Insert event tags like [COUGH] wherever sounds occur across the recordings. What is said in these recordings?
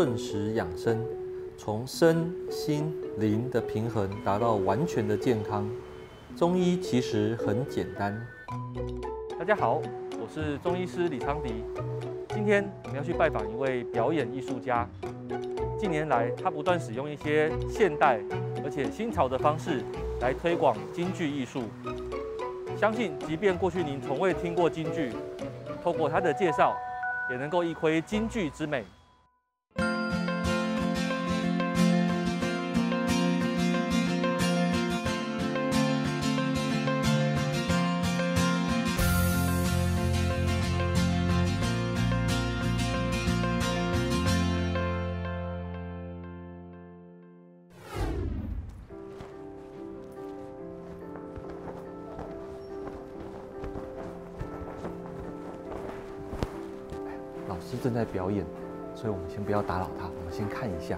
顺时养生，从身心灵的平衡达到完全的健康。中医其实很简单。大家好，我是中医师李昌迪。今天我们要去拜访一位表演艺术家。近年来，他不断使用一些现代而且新潮的方式来推广京剧艺术。相信，即便过去您从未听过京剧，透过他的介绍，也能够一窥京剧之美。不要打扰他，我们先看一下。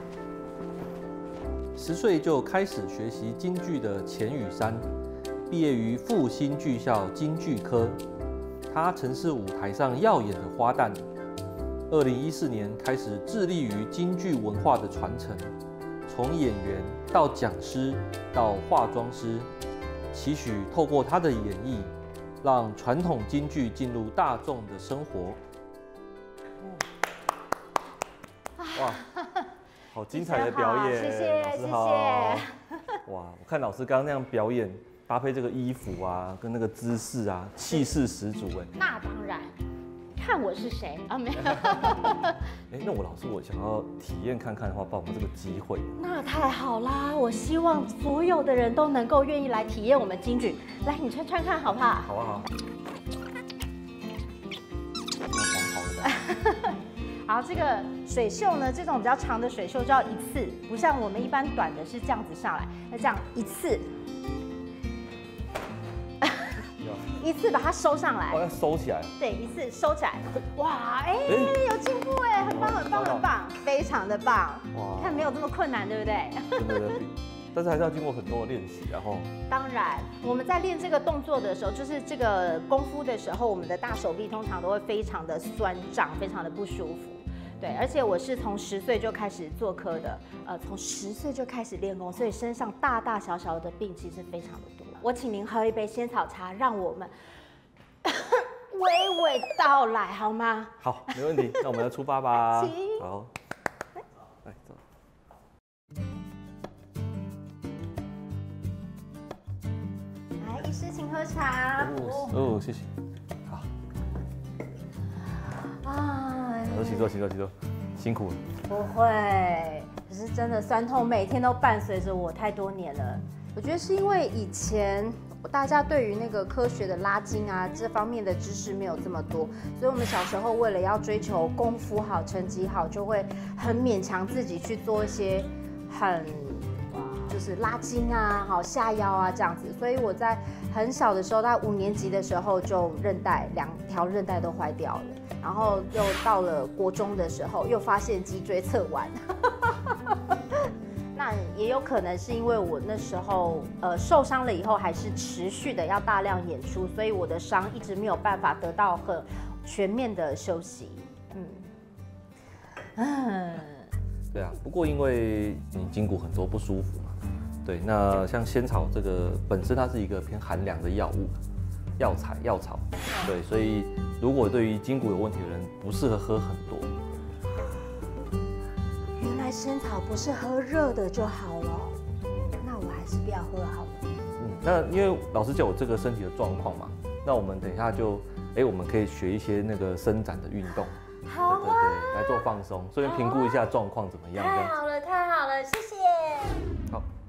十岁就开始学习京剧的钱雨山，毕业于复兴剧校京剧科。他曾是舞台上耀眼的花旦。二零一四年开始致力于京剧文化的传承，从演员到讲师到化妆师，期许透过他的演绎，让传统京剧进入大众的生活。哇，[LAUGHS] 好精彩的表演！谢谢老师好。[LAUGHS] 哇，我看老师刚刚那样表演，搭配这个衣服啊，跟那个姿势啊，气势十足哎。那当然，看我是谁啊？没有。[LAUGHS] 哎，那我老师我想要体验看看的话，帮我们这个机会。那太好啦！我希望所有的人都能够愿意来体验我们京剧。来，你穿穿看好不好？好啊好。黄。好，这个水袖呢，这种比较长的水袖就要一次，不像我们一般短的是这样子上来，那这样一次，[LAUGHS] 一次把它收上来。哦，要收起来。对，一次收起来。哇，哎，有进步哎，很棒很棒很棒，非常的棒。哇，看没有这么困难，对不对？对对对。但是还是要经过很多的练习，然后。当然，我们在练这个动作的时候，就是这个功夫的时候，我们的大手臂通常都会非常的酸胀，非常的不舒服。对，而且我是从十岁就开始做科的，呃，从十岁就开始练功，所以身上大大小小的病其实非常的多。我请您喝一杯仙草茶，让我们 [COUGHS] 娓娓道来，好吗？好，没问题。那我们要出发吧。[LAUGHS] 好。喝茶。哦，谢谢。好。啊。起坐，起坐，起坐，辛苦了。不会，可是真的酸痛每天都伴随着我太多年了。我觉得是因为以前大家对于那个科学的拉筋啊这方面的知识没有这么多，所以我们小时候为了要追求功夫好、成绩好，就会很勉强自己去做一些很是拉筋啊、好下腰啊这样子。所以我在很小的时候，在五年级的时候就韧带两条韧带都坏掉了。然后又到了国中的时候，又发现脊椎侧弯。那也有可能是因为我那时候呃受伤了以后，还是持续的要大量演出，所以我的伤一直没有办法得到很全面的休息。嗯，对啊。不过因为你筋骨很多不舒服嘛，对。那像仙草这个本身它是一个偏寒凉的药物。药材、药草，对，所以如果对于筋骨有问题的人，不适合喝很多。原来仙草不是喝热的就好了，那我还是不要喝好了。嗯，那因为老师叫我这个身体的状况嘛，那我们等一下就，哎，我们可以学一些那个伸展的运动，好啊，来做放松，顺便评估一下状况怎么样。太好了，太好了，谢谢。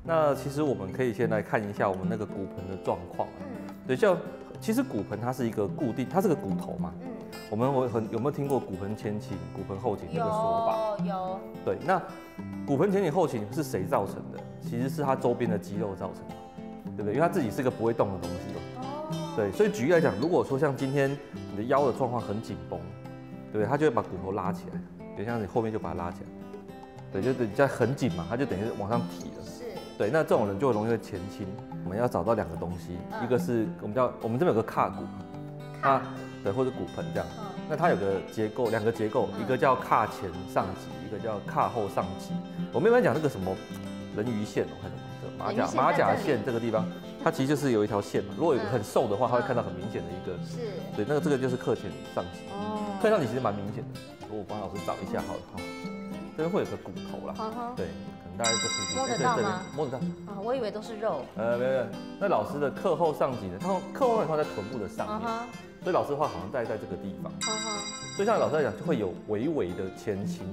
好，那其实我们可以先来看一下我们那个骨盆的状况。嗯，对，像。其实骨盆它是一个固定，它是个骨头嘛。嗯。我们我很有没有听过骨盆前倾、骨盆后倾这个说法？有有。对，那骨盆前倾、后倾是谁造成的？其实是它周边的肌肉造成的，对不对？因为它自己是个不会动的东西哦。对，所以举例来讲，如果说像今天你的腰的状况很紧绷，对不对？它就会把骨头拉起来，等下你后面就把它拉起来。对，就等在很紧嘛，它就等于往上提了。是。对，那这种人就容易会前倾。我们要找到两个东西，一个是我们叫我们这边有个胯骨，啊对，或者骨盆这样。那它有个结构，两个结构，一个叫髂前上棘，一个叫髂后上棘。我们一般讲那个什么人鱼线哦，还是什么马甲马甲线这个地方，它其实就是有一条线嘛。如果有很瘦的话，它会看到很明显的一个。是。对，那个这个就是髂前上棘。哦。髂上棘其实蛮明显的，我帮老师找一下好了哈。这边会有个骨头啦。对，大概就是。摸得到吗？摸得到。啊，我以为都是肉。呃，没有没有。那老师的课后上棘呢？他课后放在臀部的上面。所以老师的话好像在在这个地方，所以像老师来讲就会有微微的前倾，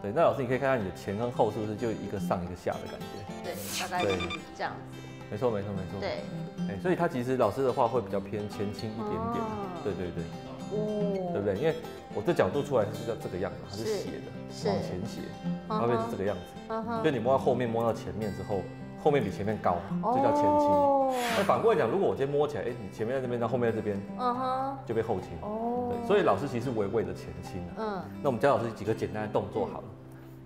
对，那老师你可以看看你的前跟后是不是就一个上一个下的感觉？对，大概是这样子。没错没错没错。对，哎，所以他其实老师的话会比较偏前倾一点点，对对对，哦，对不对？因为我这角度出来是这个样子，它是斜的，往前斜，它会是这个样子，就你摸到后面摸到前面之后。后面比前面高，就叫前倾。那反过来讲，如果我今天摸起来，哎，你前面在这边，那后面在这边，嗯哼，就被后倾。哦，对，所以老师其实微微的前倾。嗯，那我们教老师几个简单的动作好了。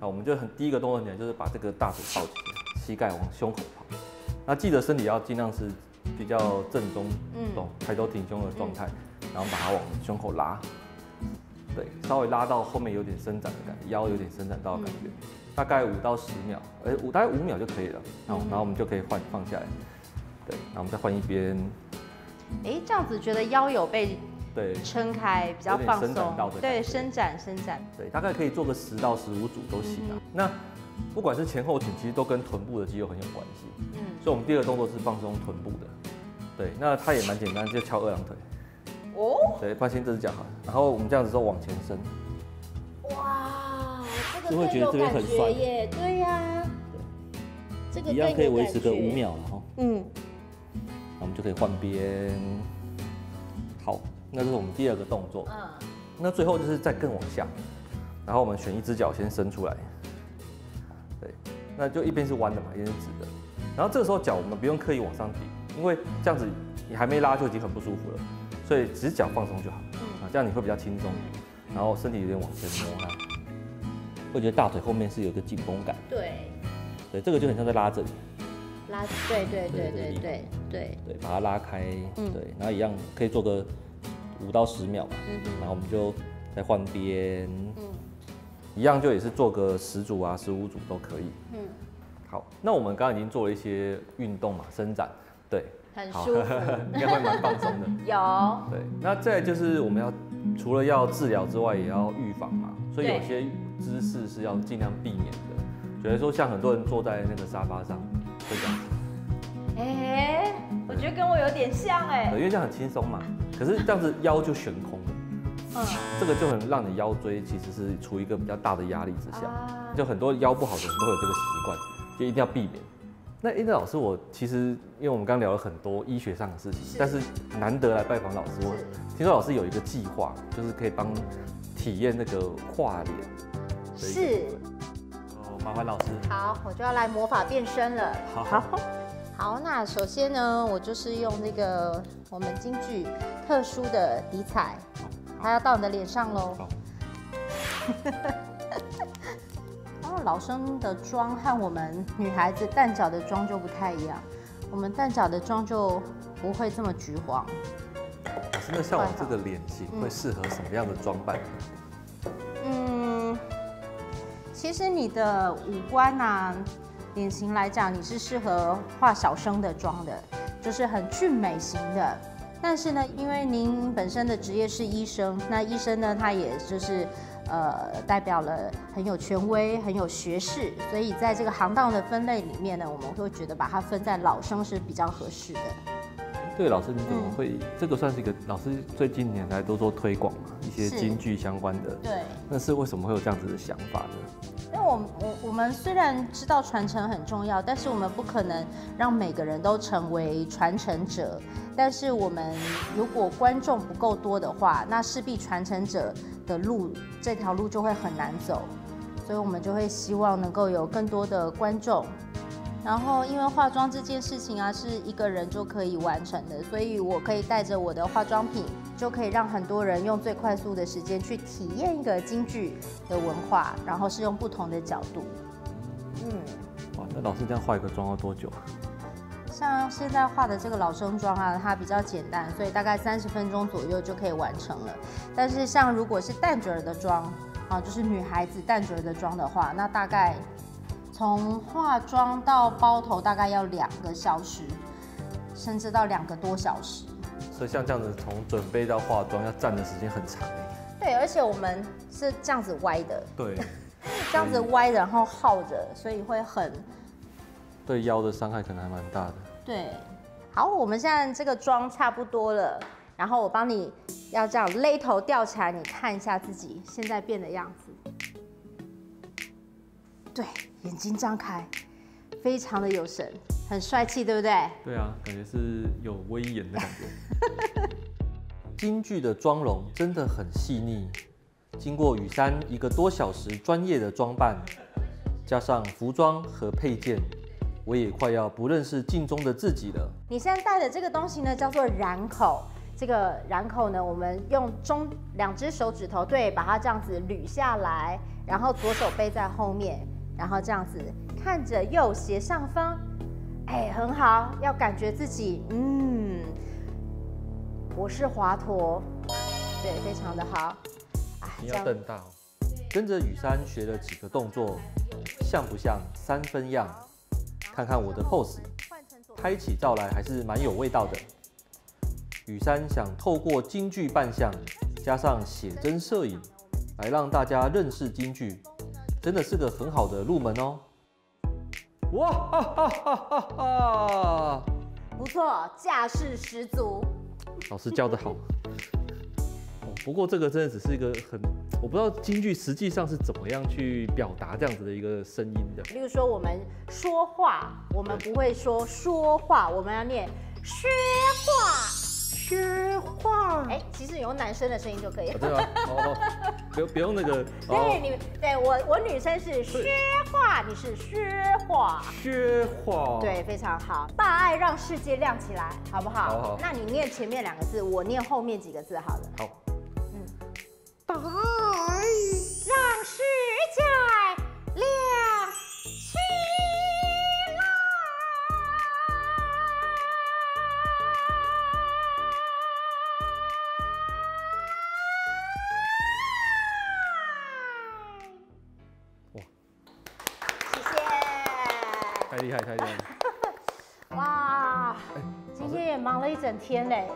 好，我们就很第一个动作呢，就是把这个大腿抱起来，膝盖往胸口跑。那记得身体要尽量是比较正中，嗯，抬头挺胸的状态，然后把它往胸口拉。对，稍微拉到后面有点伸展的感觉，腰有点伸展到的感觉。大概五到十秒，哎，五大概五秒就可以了。好，然后我们就可以换放下来。对，然后我们再换一边。哎，这样子觉得腰有被对撑开，比较放松。对，伸展伸展。对，大概可以做个十到十五组都行啊。那不管是前后挺，其实都跟臀部的肌肉很有关系。嗯。所以，我们第二个动作是放松臀部的。对，那它也蛮简单，就翘二郎腿。哦。对，放心，这只脚好。然后我们这样子之后往前伸。哇就会觉得这边很酸耶，对呀，这个一样可以维持个五秒了哈。嗯，那我们就可以换边。好，那这是我们第二个动作。嗯，那最后就是再更往下，然后我们选一只脚先伸出来。对，那就一边是弯的嘛，一边是直的。然后这个时候脚我们不用刻意往上顶，因为这样子你还没拉就已经很不舒服了，所以只脚放松就好。嗯，啊，这样你会比较轻松，然后身体有点往前摸哈。会觉得大腿后面是有个紧绷感，对，对，这个就很像在拉这里，拉，对对对对对对对，把它拉开，对，然后一样可以做个五到十秒嘛，然后我们就再换边，嗯，一样就也是做个十组啊，十五组都可以，嗯，好，那我们刚刚已经做了一些运动嘛，伸展，对，很舒服，[LAUGHS] 应该会蛮放松的，[LAUGHS] 有，对，那再就是我们要除了要治疗之外，也要预防嘛，所以有些。姿势是要尽量避免的，比如说像很多人坐在那个沙发上，会这样。哎，我觉得跟我有点像哎。因为这样很轻松嘛，可是这样子腰就悬空了。嗯。这个就很让你腰椎其实是处于一个比较大的压力之下，就很多腰不好的人都有这个习惯，就一定要避免。那英德老师，我其实因为我们刚聊了很多医学上的事情，但是难得来拜访老师，我听说老师有一个计划，就是可以帮体验那个跨脸。是，哦，麻烦老师。好，我就要来魔法变身了。好，好，那首先呢，我就是用那个我们京剧特殊的底彩，它要到你的脸上喽。[LAUGHS] 老生的妆和我们女孩子蛋角的妆就不太一样，我们蛋角的妆就不会这么橘黄。老师，那像我这个脸型会适合什么样的装扮？嗯其实你的五官呐，脸型来讲，你是适合化小生的妆的，就是很俊美型的。但是呢，因为您本身的职业是医生，那医生呢，他也就是呃代表了很有权威、很有学识，所以在这个行当的分类里面呢，我们会觉得把它分在老生是比较合适的。对，老师你怎么会？这个算是一个老师最近年来都做推广嘛，一些京剧相关的。对。那是为什么会有这样子的想法呢？因为我我我们虽然知道传承很重要，但是我们不可能让每个人都成为传承者。但是我们如果观众不够多的话，那势必传承者的路这条路就会很难走。所以我们就会希望能够有更多的观众。然后因为化妆这件事情啊，是一个人就可以完成的，所以我可以带着我的化妆品。就可以让很多人用最快速的时间去体验一个京剧的文化，然后是用不同的角度。嗯，哇，那老师这样化一个妆要多久啊？像现在画的这个老生妆啊，它比较简单，所以大概三十分钟左右就可以完成了。但是像如果是淡角儿的妆，啊，就是女孩子淡角儿的妆的话，那大概从化妆到包头大概要两个小时，甚至到两个多小时。所以像这样子，从准备到化妆要站的时间很长哎。对，而且我们是这样子歪的，对，[LAUGHS] 这样子歪，然后耗着，所以会很对腰的伤害可能还蛮大的。对。好，我们现在这个妆差不多了，然后我帮你要这样勒头吊起来，你看一下自己现在变的样子。对，眼睛张开，非常的有神，很帅气，对不对？对啊，感觉是有威严的感觉。京剧的妆容真的很细腻，经过雨山一个多小时专业的装扮，加上服装和配件，我也快要不认识镜中的自己了。你现在戴的这个东西呢，叫做染口。这个染口呢，我们用中两只手指头，对，把它这样子捋下来，然后左手背在后面，然后这样子看着右斜上方，哎，很好，要感觉自己，嗯，我是华佗，对，非常的好。啊你要瞪大哦。跟着雨山学了几个动作，像不像三分样？看看我的 pose，拍起照来还是蛮有味道的。雨山想透过京剧扮相，加上写真摄影，来让大家认识京剧，真的是个很好的入门哦。哇哈哈哈哈哈！不错，架势十足。老师教的好。哦不过这个真的只是一个很，我不知道京剧实际上是怎么样去表达这样子的一个声音的。例如说，我们说话，我们不会说说话，我们要念薛话。薛话，哎，其实用男生的声音就可以哦，。对吧？哦，不用不用那个对哦，你，对我我女生是薛化，你是薛化。薛化，对，非常好，大爱让世界亮起来，好不好？好好那你念前面两个字，我念后面几个字好了。好，太厉害太厉害了！[LAUGHS] 哇，今天也忙了一整天嘞，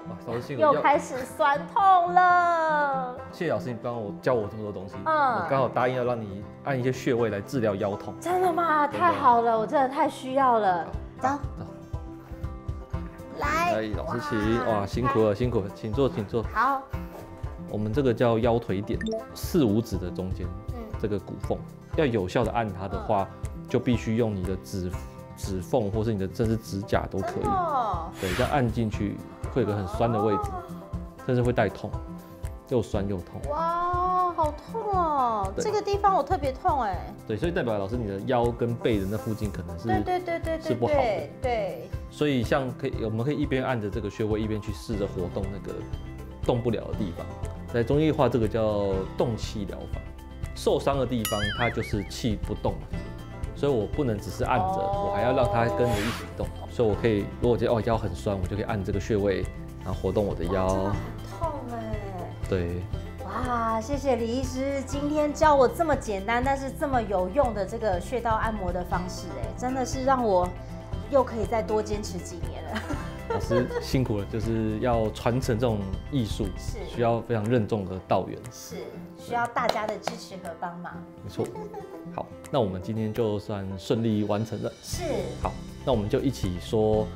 又开始酸痛了。谢谢老师，你帮我教我这么多东西。嗯我刚好答应要让你按一些穴位来治疗腰痛。真的吗？太好了，我真的太需要了。走，走来来，，老师请，哇，辛苦了辛苦了，请坐请坐。好，我们这个叫腰腿点，四五指的中间嗯，这个骨缝，要有效的按它的话，就必须用你的指指缝或是你的甚至指甲都可以。哦，对，这样按进去会有个很酸的位置，甚至会带痛，又酸又痛。哇，好痛哦！这个地方我特别痛哎。对，所以代表老师你的腰跟背的那附近可能是，对对对对对是不好的对对，所以像可以，我们可以一边按着这个穴位，一边去试着活动那个动不了的地方。在中医话，这个叫动气疗法。受伤的地方，它就是气不动嘛，所以我不能只是按着，哦我还要让它跟着一起动。所以我可以，如果我觉得哦腰很酸，我就可以按这个穴位，然后活动我的腰。很痛哎。对，哇，谢谢李医师今天教我这么简单但是这么有用的这个穴道按摩的方式，哎，真的是让我又可以再多坚持几年了。老师辛苦了，就是要传承这种艺术，是需要非常任重的道远。是需要大家的支持和帮忙。没错。好，那我们今天就算顺利完成了。是，好，那我们就一起说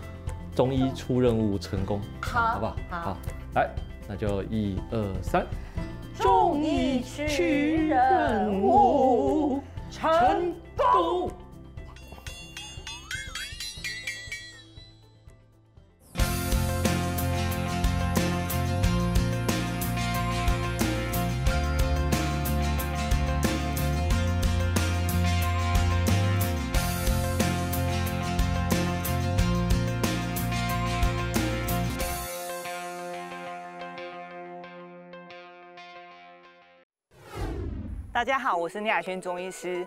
中医出任务成功，好，好不好？好，来，那就一二三，中医出任务成功。大家好，我是聂雅轩中医师。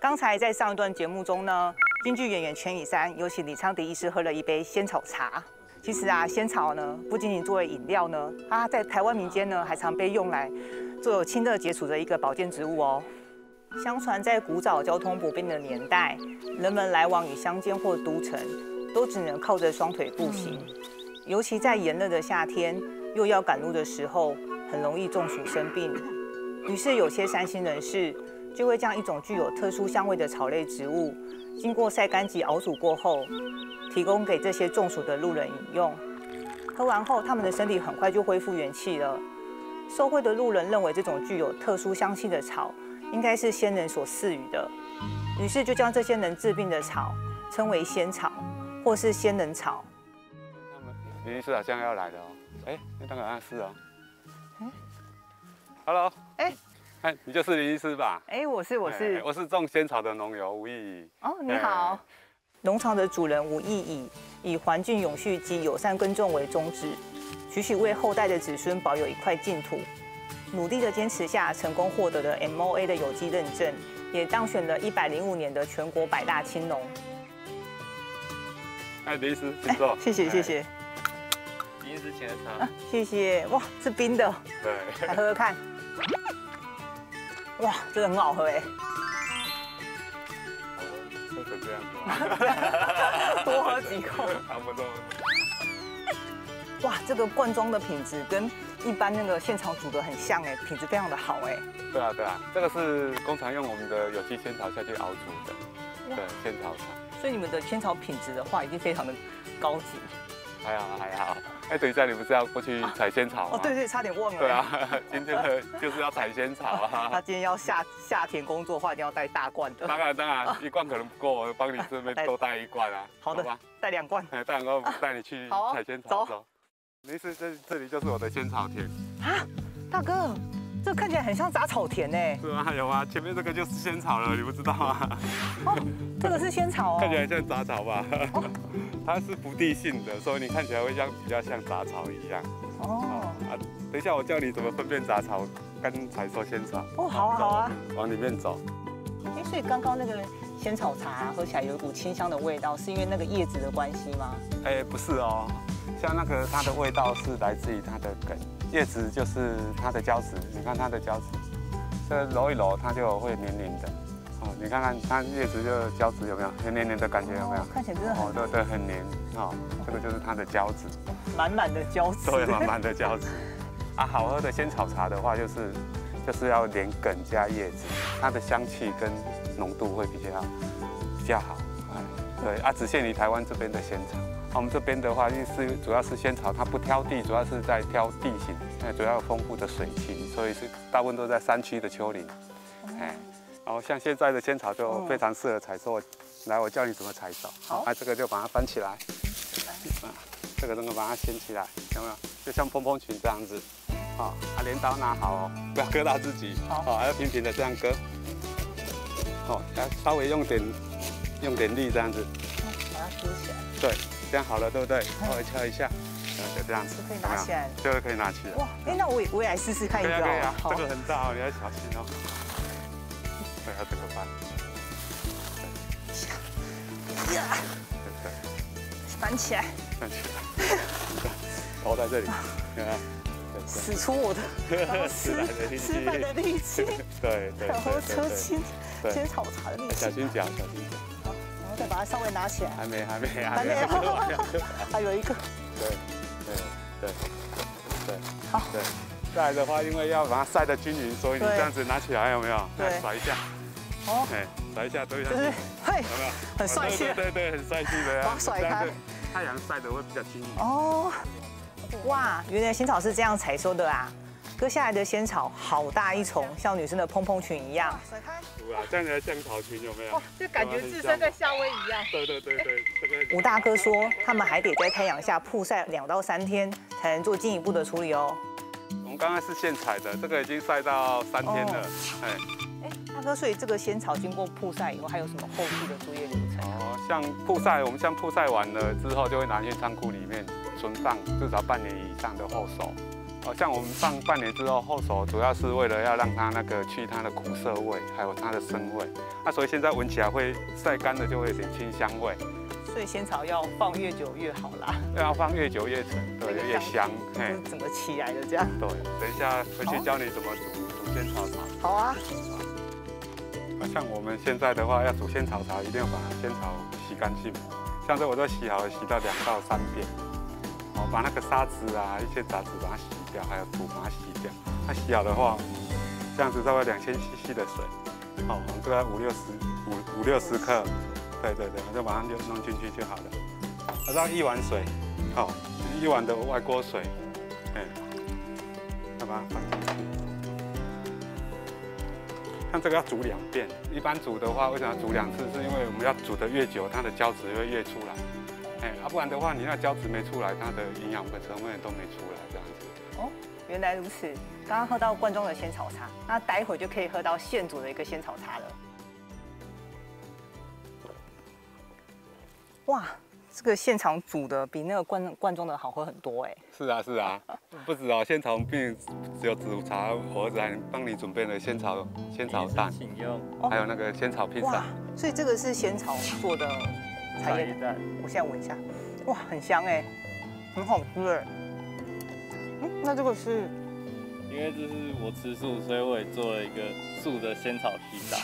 刚才在上一段节目中呢，京剧演员全以山，尤其李昌迪医师喝了一杯仙草茶。其实啊，仙草呢，不仅仅作为饮料呢，它在台湾民间呢，还常被用来做有清热解暑的一个保健植物哦。相传在古早交通不便的年代，人们来往于乡间或都城，都只能靠着双腿步行。尤其在炎热的夏天，又要赶路的时候，很容易中暑生病。于是有些善心人士就会将一种具有特殊香味的草类植物，经过晒干及熬煮过后，提供给这些中暑的路人饮用。喝完后，他们的身体很快就恢复元气了。受惠的路人认为这种具有特殊香气的草，应该是仙人所赐予的，于是就将这些能治病的草称为仙草，或是仙人草。他们林医师好像要来了哦，哎，那当然是哦。Hello，哎哎，你就是林医师吧？哎，我是我是哎，我是种仙草的农友吴意义。哦，你好。农场的主人吴义以以环境永续及友善耕种为宗旨，许许为后代的子孙保有一块净土。努力的坚持下，成功获得了 MOA 的有机认证，也当选了一百零五年的全国百大青农。哎，林医师，请坐。谢谢谢谢林医师请喝茶啊。，谢谢。哇，是冰的，对，来喝喝看。哇，真的很好喝哎，就是这样子。[LAUGHS] 多喝几口。差不多。哇，这个罐装的品质跟一般那个现场煮的很像哎，品质非常的好哎。对啊，对啊，这个是工厂用我们的有机仙草下去熬煮的，对，仙草茶。所以你们的仙草品质的话，已经非常的高级。还好还好。哎，等一下你不是要过去采仙草吗？哦，对对，差点忘了。对。啊，[LAUGHS] 今天的 [LAUGHS] 就是要采仙草啊 [LAUGHS] 他啊。今天要下下田工作的话，一定要带大罐的。当然当然，一罐可能不够，我帮你这边多带一罐啊。好的。，带两罐。哎，带我带你去采仙草走走。没事，这这里就是我的仙草田。啊，大哥，这看起来很像杂草田哎。是啊？有啊，前面这个就是仙草了，你不知道吗？哦，这个是仙草哦。看起来像杂草吧？[LAUGHS] 它是不地性的，所以你看起来会像比较像杂草一样。哦。啊，等一下我教你怎么分辨杂草跟采收仙草。哦，好啊，好啊。往里面走。哎，所以刚刚那个仙草茶喝起来有一股清香的味道，是因为那个叶子的关系吗？哎，不是哦，像那个它的味道是来自于它的梗，叶子就是它的胶质。你看它的胶质，这揉一揉它就会黏黏的。哦，你看看它叶子就胶质有没有？很黏黏的感觉有没有？哦看起来真的很哦，对对，很黏。哦，这个就是它的胶质。满满的胶质。对，满满的胶质。啊，好喝的仙草茶的话，就是就是要连梗加叶子，它的香气跟浓度会比较比较好。哎，对啊，只限于台湾这边的仙草。啊我们这边的话，因为是主要是仙草，它不挑地，主要是在挑地形，哎，主要有丰富的水情，所以是大部分都在山区的丘陵。哎，然后像现在的仙草就非常适合采收。来，我教你怎么采收。好那，这个就把它翻起来。啊，这个能够把它掀起来，有没有？就像蓬蓬裙这样子。啊，啊，镰刀拿好哦，不要割到自己。好哦，还要平平的这样割。哦，要稍微用点用点力这样子。把它割起来，对，这样好了，对不对？稍微敲一下，嗯，就这样子。就可以拿起来了。这个可以拿起来。哇，哎，那我也我也来试试看一个可以啊，好这个很大哦，你要小心哦。对，要这个翻。呀，对对，翻起来，翻起来。你看，头在这里，你看。使出我的对，吃来的力气。吃饭的力气，[LAUGHS] 对对然后对对对。车青对仙草茶的力气小，心脚，小心脚。再把它稍微拿起来，还没，还没，还没。还有一个，对对对对好。对。再来的话，因为要把它晒得均匀，所以你对这样子拿起来有没有？对。甩一下，哦，哎，甩一下，对一下，就是嘿，有没有？很帅气。对对对，很帅气的把呀。它甩开。太阳晒得会比较均匀。哦，哇，原来新草是这样采收的啊！割下来的仙草好大一丛，像女生的蓬蓬裙一样。甩开，哇，这样子像草裙有没有？就感觉置身在夏威夷一样。对对对对，这个吴大哥说，他们还得在太阳下曝晒两到三天，才能做进一步的处理哦。我们刚刚是现采的，这个已经晒到三天了。哎，哎，大哥，所以这个仙草经过曝晒以后，还有什么后续的作业流程？哦，像曝晒，我们像曝晒完了之后，就会拿去仓库里面存放至少半年以上的后熟。好像我们放半年之后，后手主要是为了要让它那个去它的苦涩味，还有它的生味。那所以现在闻起来会晒干的就会有点清香味。所以仙草要放越久越好啦，要放越久越沉，对，越香。嘿，怎么起来的这样？对，等一下回去教你怎么煮煮仙草茶。好啊。像我们现在的话，要煮仙草茶，一定要把仙草洗干净。像这我都洗好了，洗到两到三遍。把那个沙子啊，一些杂质把它洗掉，还有土把它洗掉。它洗好的话，这样子大概两千 CC 的水，好，我们这个五六十五五六十克，对对对，我就把它就弄进去就好了。好，这样一碗水，好，一碗的外锅水，嗯，再把它放进去。像这个要煮两遍，一般煮的话，为什么要煮两次？是因为我们要煮的越久，它的胶质会越出来。哎，要不然的话，你那胶质没出来，它的营养分成分都没出来，这样子。哦，原来如此。刚刚喝到罐装的仙草茶，那待会就可以喝到现煮的一个仙草茶了。哇！这个现场煮的比那个罐罐装的好喝很多哎。是啊是啊，不止哦，现场并只有煮茶，我儿子还帮你准备了仙草仙草蛋，请用，还有那个仙草披萨。所以这个是仙草做的茶叶蛋，我现在闻一下，哇，很香哎，很好吃哎。嗯，那这个是？因为这是我吃素，所以我也做了一个素的仙草披萨。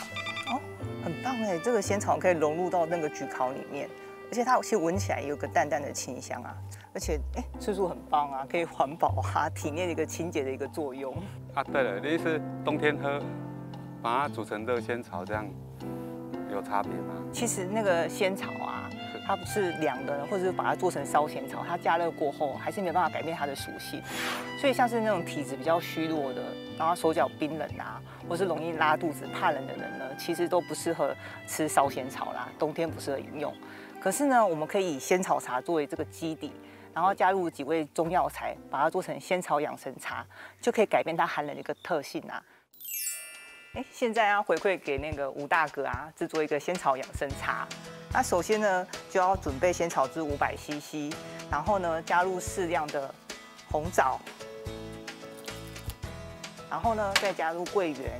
哦，很棒哎，这个仙草可以融入到那个焗烤里面。而且它其实闻起来有个淡淡的清香啊，而且哎，吃素很棒啊，可以环保啊，体内的一个清洁的一个作用啊。对了，你是冬天喝，把它煮成热仙草这样有差别吗？其实那个仙草啊，它不是凉的，或者是把它做成烧仙草，它加热过后还是没有办法改变它的属性。所以像是那种体质比较虚弱的，然后手脚冰冷啊，或是容易拉肚子、怕冷的人呢，其实都不适合吃烧仙草啦，冬天不适合饮用。可是呢，我们可以以仙草茶作为这个基底，然后加入几味中药材，把它做成仙草养生茶，就可以改变它寒冷的一个特性啊。哎，现在要回馈给那个吴大哥啊，制作一个仙草养生茶。那首先呢，就要准备仙草汁五百 CC，然后呢，加入适量的红枣，然后呢，再加入桂圆，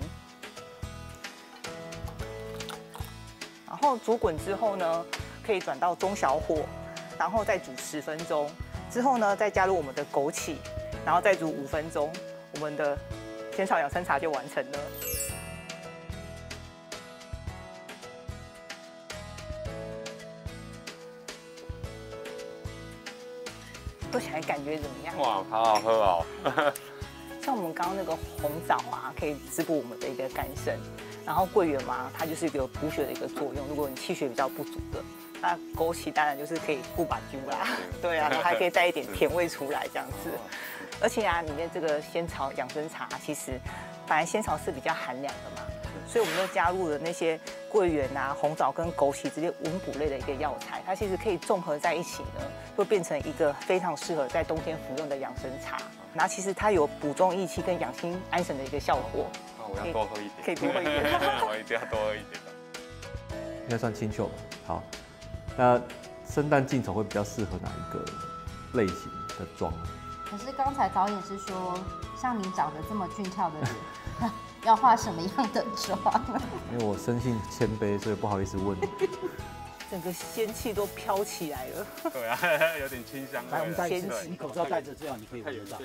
然后煮滚之后呢。可以转到中小火，然后再煮十分钟，之后呢，再加入我们的枸杞，然后再煮五分钟，我们的仙草养生茶就完成了。感觉怎么样？哇，好好喝哦！[LAUGHS] 像我们刚刚那个红枣啊，可以滋补我们的一个肝肾，然后桂圆嘛，它就是一个补血的一个作用。如果你气血比较不足的。那枸杞当然就是可以固把菌啦，[LAUGHS] 对啊，然后还可以带一点甜味出来这样子。而且啊，里面这个仙草养生茶，其实本来仙草是比较寒凉的嘛，所以我们又加入了那些桂圆啊、红枣跟枸杞这些温补类的一个药材，它其实可以综合在一起呢，会变成一个非常适合在冬天服用的养生茶。然后其实它有补中益气跟养心安神的一个效果。我要多喝一点，可以多喝一点，[LAUGHS] 我一定要多喝一点应该算清秀吧？好。那生旦净丑会比较适合哪一个类型的妆？可是刚才导演是说，像你长得这么俊俏的人，[LAUGHS] 要化什么样的妆？[LAUGHS] 因为我生性谦卑，所以不好意思问。整个仙气都飘起来了。对啊，有点清香。来，我们戴先，你口罩戴着，这样你可以闻到。